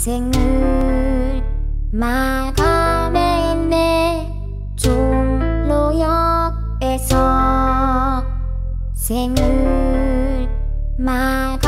생을 막아내네 종로역에서 생을 막